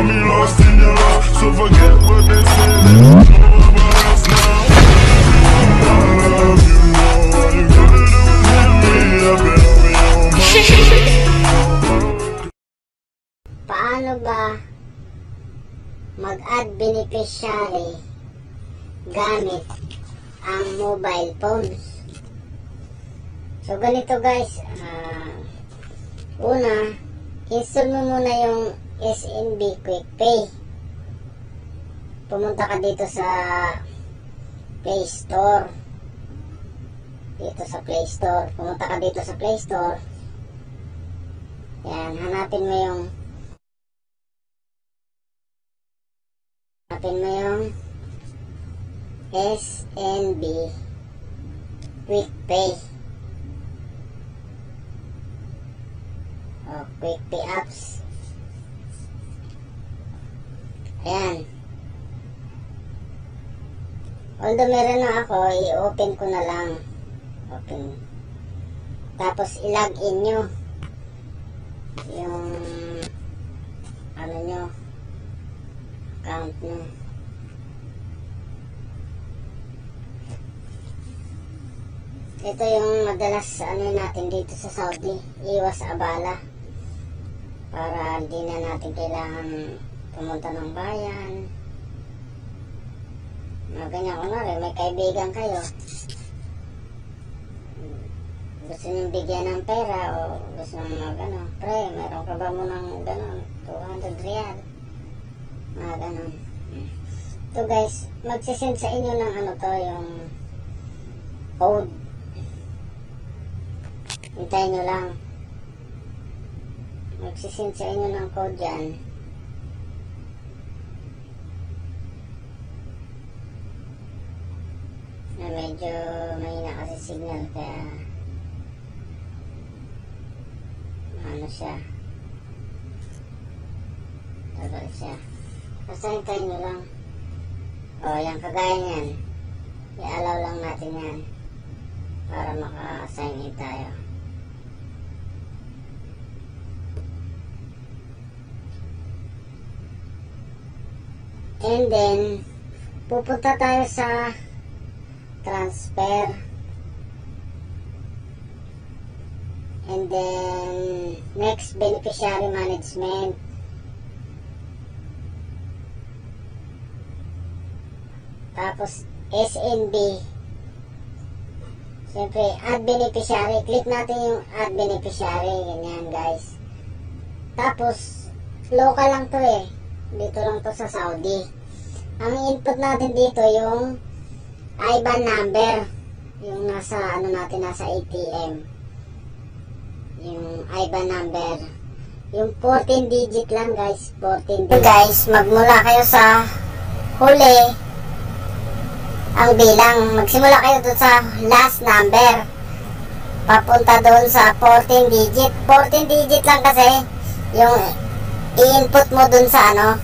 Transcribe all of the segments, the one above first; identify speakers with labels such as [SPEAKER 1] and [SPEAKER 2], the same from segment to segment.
[SPEAKER 1] got me lost in your love. So forget what they say. Hit me
[SPEAKER 2] Paano ba mag-add beneficiary gamit ang mobile phones? So, ganito guys. ah, una, install mo muna yung SNB Quick Pay. Pumunta ka dito sa Play Store. Dito sa Play Store. Pumunta ka dito sa Play Store. Yan, hanapin mo yung hanapin mo yung SNB Quick Pay. Oh, Quick Pay Apps. Ayan. Although meron na ako, i-open ko na lang. Open. Tapos i-log in nyo yung ano nyo account nyo ito yung madalas ano natin dito sa Saudi iwas abala para hindi na natin kailangan pumunta ng bayan mga ganyan kunwari may kaibigan kayo gusto niyong bigyan ng pera o gusto niyong mag ano, pre, meron ka ba mo ng gano'n, 200 real, mga gano'n. Ito guys, magsisend sa inyo ng ano to, yung code. Hintayin nyo lang. Magsisend sa inyo ng code yan. Na medyo mahina kasi signal kaya ano siya? Tagal siya. Basta hintayin nyo lang. O yan kagaya niyan. I-allow lang natin yan para maka-sign in tayo. And then pupunta tayo sa transfer. And then next beneficiary management. Tapos SNB siyempre add beneficiary. Click natin yung add beneficiary. Ganyan guys. Tapos local lang to eh. Dito lang to sa Saudi. Ang input natin dito yung IBAN number yung nasa ano natin nasa ATM yung IBAN number. Yung 14 digit lang guys, 14 digit. Guys, magmula kayo sa huli ang bilang. Magsimula kayo doon sa last number. Papunta doon sa 14 digit. 14 digit lang kasi yung i-input mo doon sa ano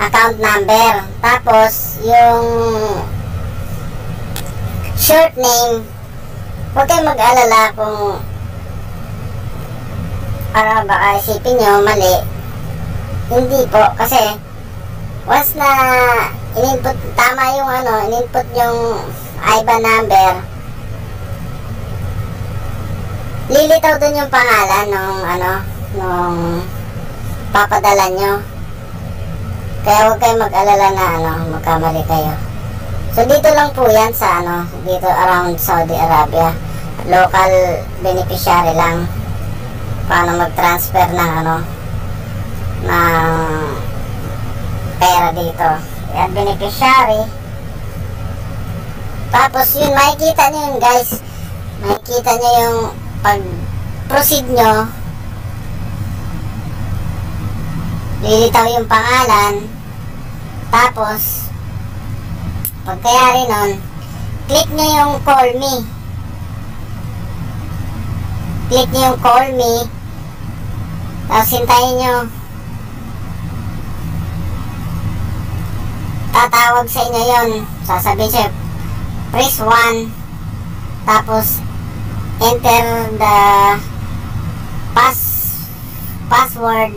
[SPEAKER 2] account number. Tapos yung short name. Huwag kayong mag-alala kung para baka isipin nyo mali. Hindi po kasi once na in-input tama yung ano in-input yung IBAN number lilitaw dun yung pangalan nung ano nung papadala nyo kaya huwag kayong mag-alala na ano magkamali kayo so dito lang po yan sa ano dito around Saudi Arabia. Local beneficiary lang. Paano mag-transfer ng ano ng pera dito. Yan beneficiary. Tapos yun makikita nyo yun guys. Makikita nyo yung pag proceed nyo. Lilitaw yung pangalan. Tapos pagkayari nun click nyo yung call me. Click nyo yung call me. Tapos hintayin nyo. Tatawag sa inyo yon sasabihin siya press 1 tapos enter the pass password.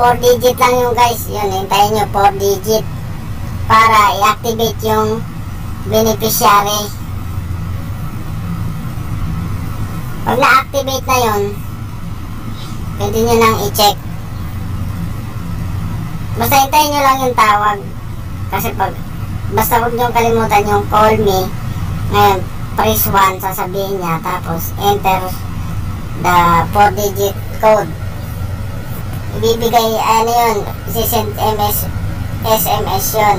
[SPEAKER 2] 4 digit lang yung guys. Yun, hintayin nyo 4 digit para i-activate yung beneficiary. Pag na-activate na yun, pwede nyo nang i-check. Basta hintayin nyo lang yung tawag. Kasi pag, basta huwag nyo kalimutan yung call me. Ngayon, press 1, sasabihin niya. Tapos, enter the 4 digit code. Ibibigay, ano yun, sisend MS, SMS yun.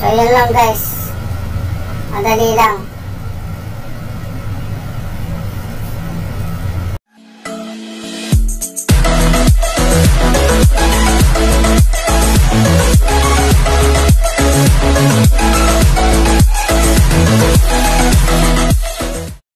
[SPEAKER 2] So, yun lang guys. Madali lang.